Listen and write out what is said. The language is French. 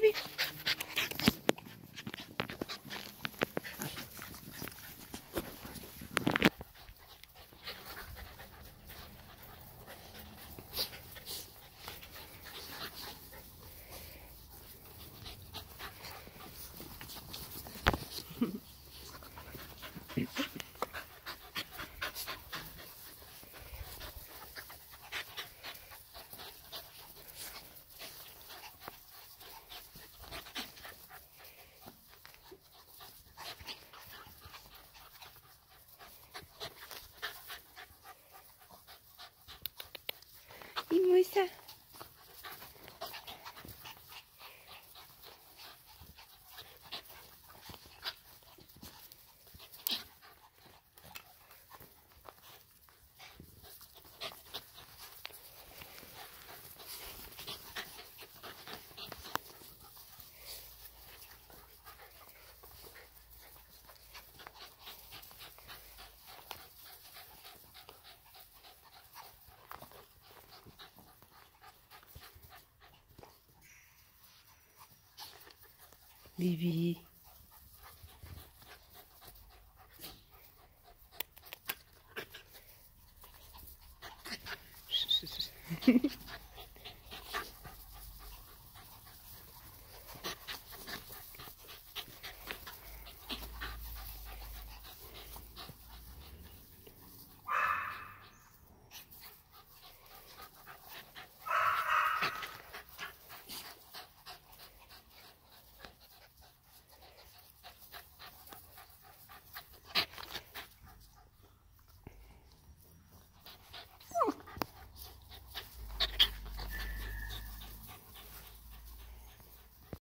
baby. Bibi. Imuisa. Bibi.